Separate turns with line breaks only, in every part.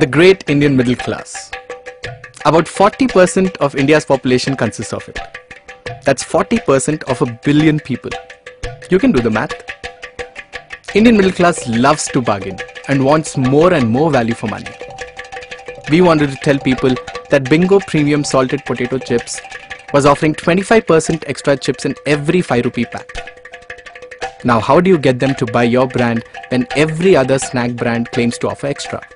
The great Indian middle class. About 40% of India's population consists of it. That's 40% of a billion people. You can do the math. Indian middle class loves to bargain and wants more and more value for money. We wanted to tell people that Bingo Premium Salted Potato Chips was offering 25% extra chips in every 5 rupee pack. Now, how do you get them to buy your brand when every other snack brand claims to offer extra?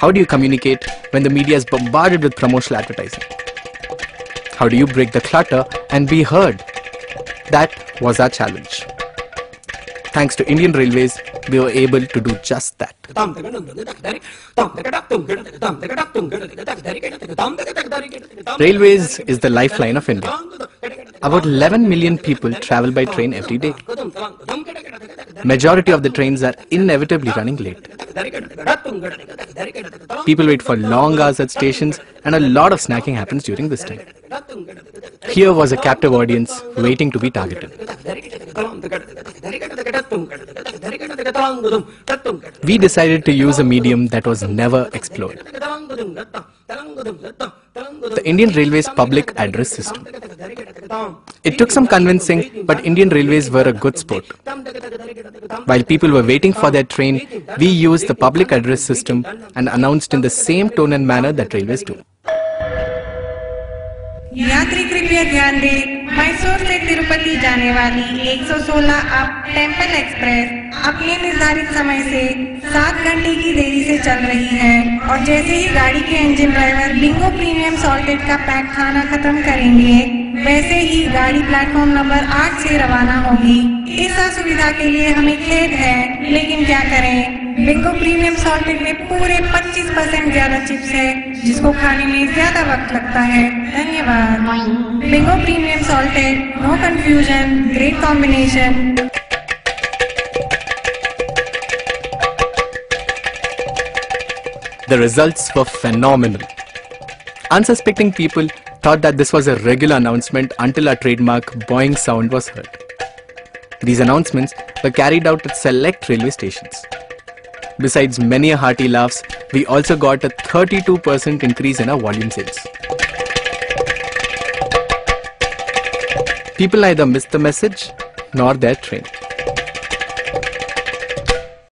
How do you communicate when the media is bombarded with promotional advertising? How do you break the clutter and be heard? That was our challenge. Thanks to Indian Railways, we were able to do just that. Railways is the lifeline of India. About 11 million people travel by train every day. Majority of the trains are inevitably running late. People wait for long hours at stations and a lot of snacking happens during this time. Here was a captive audience waiting to be targeted. We decided to use a medium that was never explored. The Indian Railways public address system. It took some convincing, but Indian Railways were a good sport. While people were waiting for their train, we used the public address system and announced in the same tone and manner that railways do.
यात्री कृपया ध्यान दें मैसूर से तिरुपति जाने वाली 116 up temple express अपने निर्धारित समय से सात घंटे की देरी से चल रही है और जैसे ही गाड़ी के engine driver Bingo premium salted का पैक खाना खत्म करेंगे वैसे ही गाड़ी प्लेटफॉर्म नंबर आठ से रवाना होगी। इस असुविधा के लिए हमें खेद है, लेकिन क्या करें? बिंगो प्रीमियम सॉल्टेड में पूरे 25 परसेंट ज़्यादा चिप्स है, जिसको खाने में ज़्यादा वक्त लगता है। धन्यवाद। Bingo premium salted no confusion great combination
The results were phenomenal. Unsuspecting people thought that this was a regular announcement until our trademark boing sound was heard. These announcements were carried out at select railway stations. Besides many hearty laughs, we also got a 32% increase in our volume sales. People neither missed the message nor their train.